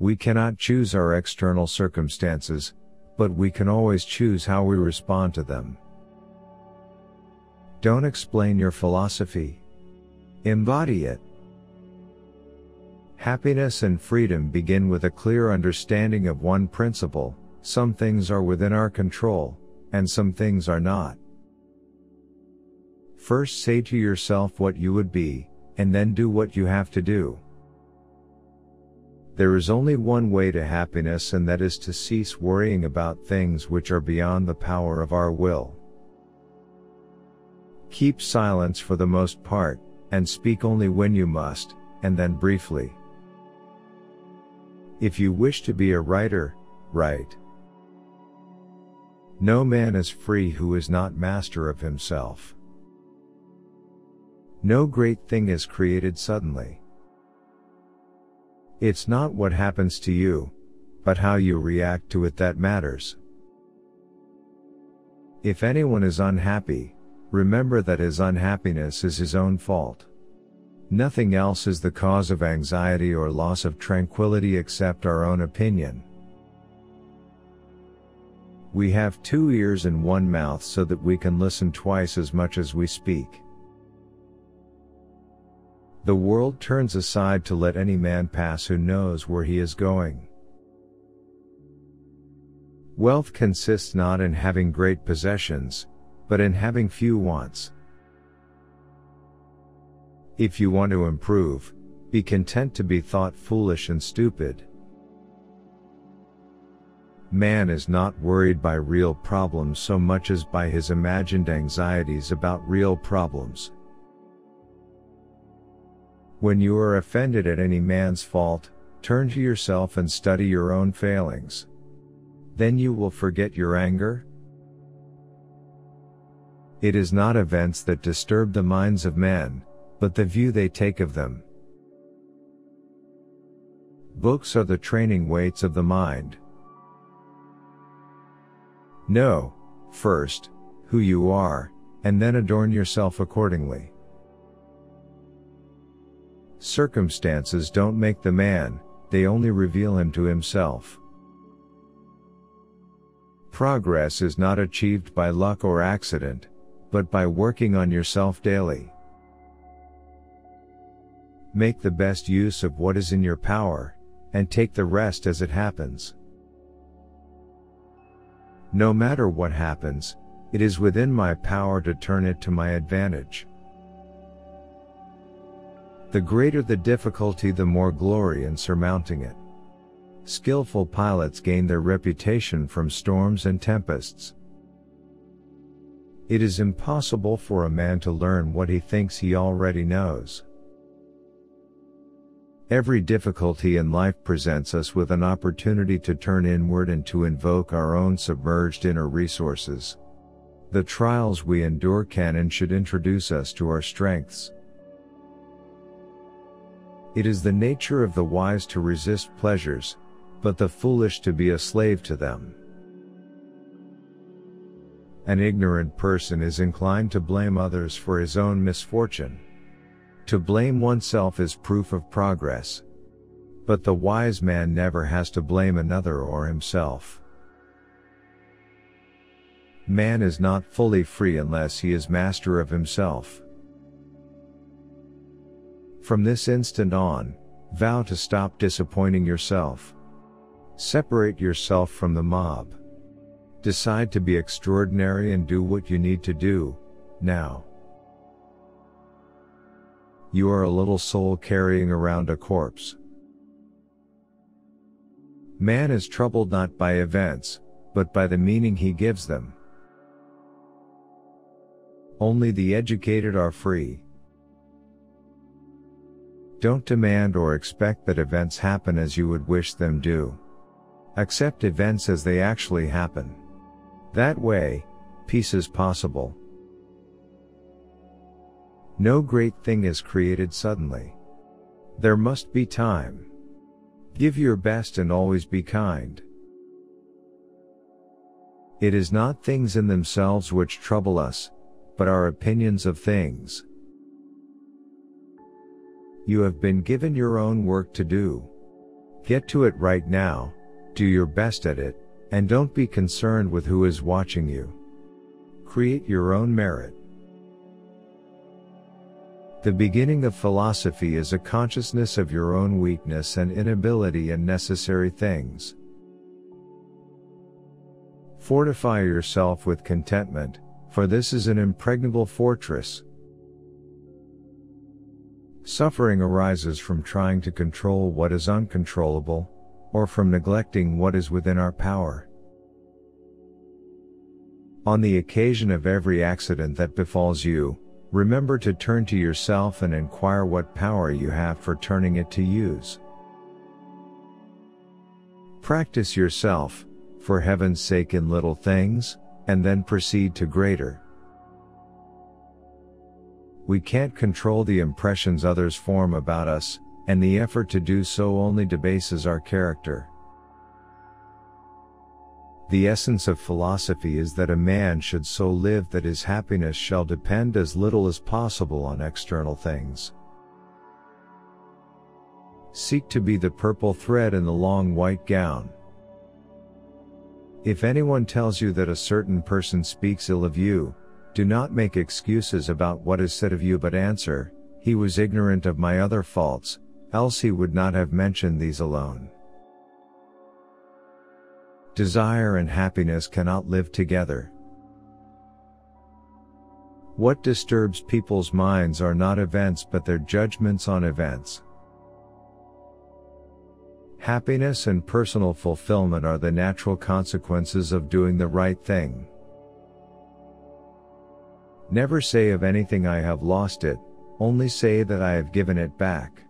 We cannot choose our external circumstances, but we can always choose how we respond to them. Don't explain your philosophy. Embody it. Happiness and freedom begin with a clear understanding of one principle, some things are within our control, and some things are not. First say to yourself what you would be, and then do what you have to do. There is only one way to happiness and that is to cease worrying about things which are beyond the power of our will. Keep silence for the most part, and speak only when you must, and then briefly. If you wish to be a writer, write. No man is free who is not master of himself. No great thing is created suddenly. It's not what happens to you, but how you react to it that matters. If anyone is unhappy, remember that his unhappiness is his own fault. Nothing else is the cause of anxiety or loss of tranquility except our own opinion. We have two ears and one mouth so that we can listen twice as much as we speak. The world turns aside to let any man pass who knows where he is going. Wealth consists not in having great possessions, but in having few wants. If you want to improve, be content to be thought foolish and stupid. Man is not worried by real problems so much as by his imagined anxieties about real problems. When you are offended at any man's fault, turn to yourself and study your own failings. Then you will forget your anger. It is not events that disturb the minds of men, but the view they take of them. Books are the training weights of the mind. Know, first, who you are, and then adorn yourself accordingly. Circumstances don't make the man, they only reveal him to himself. Progress is not achieved by luck or accident, but by working on yourself daily. Make the best use of what is in your power, and take the rest as it happens. No matter what happens, it is within my power to turn it to my advantage. The greater the difficulty, the more glory in surmounting it. Skillful pilots gain their reputation from storms and tempests. It is impossible for a man to learn what he thinks he already knows. Every difficulty in life presents us with an opportunity to turn inward and to invoke our own submerged inner resources. The trials we endure can and should introduce us to our strengths. It is the nature of the wise to resist pleasures, but the foolish to be a slave to them. An ignorant person is inclined to blame others for his own misfortune. To blame oneself is proof of progress. But the wise man never has to blame another or himself. Man is not fully free unless he is master of himself. From this instant on, vow to stop disappointing yourself. Separate yourself from the mob. Decide to be extraordinary and do what you need to do, now. You are a little soul carrying around a corpse. Man is troubled not by events, but by the meaning he gives them. Only the educated are free. Don't demand or expect that events happen as you would wish them do. Accept events as they actually happen. That way, peace is possible. No great thing is created suddenly. There must be time. Give your best and always be kind. It is not things in themselves which trouble us, but our opinions of things. You have been given your own work to do. Get to it right now, do your best at it, and don't be concerned with who is watching you. Create your own merit. The beginning of philosophy is a consciousness of your own weakness and inability in necessary things. Fortify yourself with contentment, for this is an impregnable fortress. Suffering arises from trying to control what is uncontrollable, or from neglecting what is within our power. On the occasion of every accident that befalls you, remember to turn to yourself and inquire what power you have for turning it to use. Practice yourself, for heaven's sake in little things, and then proceed to greater. We can't control the impressions others form about us, and the effort to do so only debases our character. The essence of philosophy is that a man should so live that his happiness shall depend as little as possible on external things. Seek to be the purple thread in the long white gown. If anyone tells you that a certain person speaks ill of you, do not make excuses about what is said of you but answer, He was ignorant of my other faults, else he would not have mentioned these alone. Desire and happiness cannot live together. What disturbs people's minds are not events but their judgments on events. Happiness and personal fulfillment are the natural consequences of doing the right thing. Never say of anything I have lost it, only say that I have given it back.